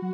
M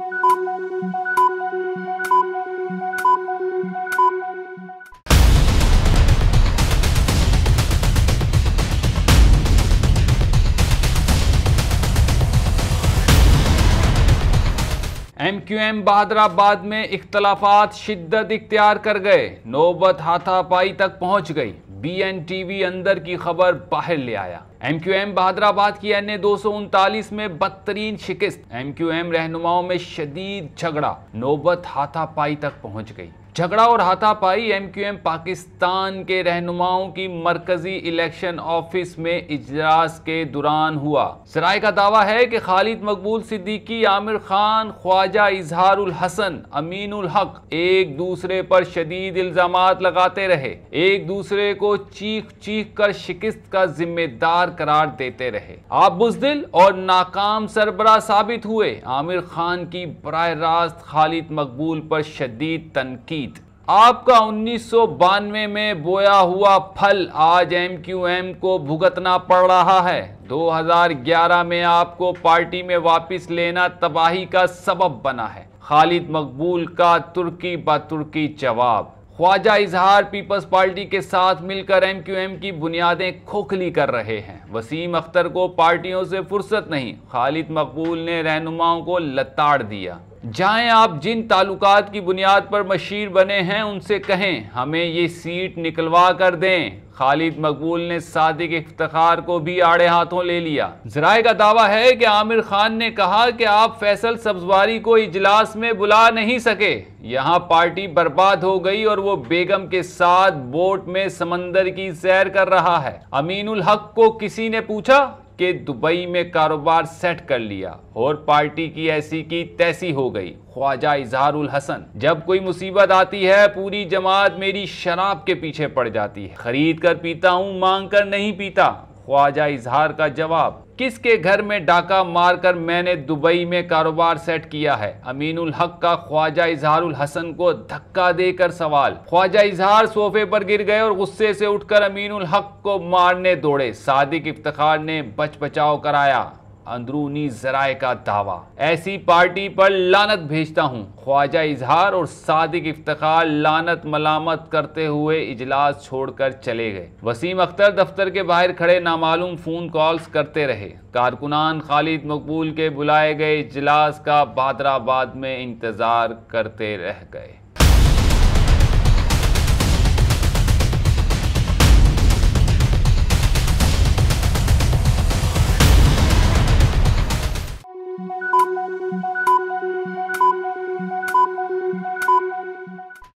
Q M Bahadrabad में इख्तलाफात शिद्दत इख्तियार कर गए। नौबत हाथापाई तक पहुँच गई। बी एन टी वी अंदर की खबर बाहर ले आया। एम क्यू एम बहादराबाद की एन ए दो सौ उनतालीस में बदतरीन शिकस्त। एम क्यू एम रहनुमाओं में शदीद झगड़ा। नौबत हाथापाई तक पहुँच गई। झगड़ा और हाथापाई एम क्यू एम पाकिस्तान के रहनुमाओं की मरकजी इलेक्शन ऑफ़िस में इजलास के दौरान हुआ। सराय का दावा है कि खालिद मकबूल सिद्दीकी, आमिर खान, ख्वाजा इजहारुल हसन, अमीनुल हक एक दूसरे पर शदीद इल्ज़ाम लगाते रहे। एक दूसरे को चीख चीख कर शिकस्त का जिम्मेदार करार देते रहे। आप बुजदिल और नाकाम सरबरा साबित हुए। आमिर खान की बर रास्त खालिद मकबूल पर शदीद तनकीद आपका उन्नीस सौ बानवे में बोया हुआ फल आज एम क्यू एम को भुगतना पड़ रहा है। 2011 में आपको पार्टी में वापस लेना तबाही का सबब बना है। खालिद मकबूल का तुर्की ब तुर्की जवाब। ख्वाजा इजहार पीपल्स पार्टी के साथ मिलकर एम क्यू एम की बुनियादें खोखली कर रहे हैं। वसीम अख्तर को पार्टियों से फुर्सत नहीं, खालिद मकबूल ने रहनुमाओं को लताड़ दिया। जाएँ आप जिन ताल्लुकात की बुनियाद पर मशीर बने हैं, उनसे कहें, हमें ये सीट निकलवा कर दें। खालिद मकबूल ने सादिक इफ्तार को भी आड़े हाथों ले लिया। जराए का दावा है कि आमिर खान ने कहा कि आप फैसल सब्जवारी को इजलास में बुला नहीं सके। यहाँ पार्टी बर्बाद हो गई और वो बेगम के साथ बोट में समंदर की सैर कर रहा है। अमीनुल हक को किसी ने पूछा? कि दुबई में कारोबार सेट कर लिया और पार्टी की ऐसी की तैसी हो गई। ख्वाजा इजहारुल हसन, जब कोई मुसीबत आती है, पूरी जमात मेरी शराब के पीछे पड़ जाती है। खरीद कर पीता हूँ, मांग कर नहीं पीता। ख्वाजा इजहार का जवाब किसके घर में डाका मारकर मैंने दुबई में कारोबार सेट किया है? अमीनुल हक का ख्वाजा इजहारुल हसन को धक्का देकर सवाल। ख्वाजा इजहार सोफे पर गिर गए और गुस्से से उठकर अमीनुल हक को मारने दौड़े। सादिक इफ्तार ने बच बचाव कराया। अंदरूनी जराए का दावा। ऐसी पार्टी पर लानत भेजता हूँ। ख्वाजा इजहार और सादिक इफ्तार लानत मलामत करते हुए इजलास छोड़कर चले गए। वसीम अख्तर दफ्तर के बाहर खड़े नामालूम फ़ोन कॉल्स करते रहे। कारकुनान खालिद मकबूल के बुलाए गए इजलास का बादराबाद में इंतज़ार करते रह गए।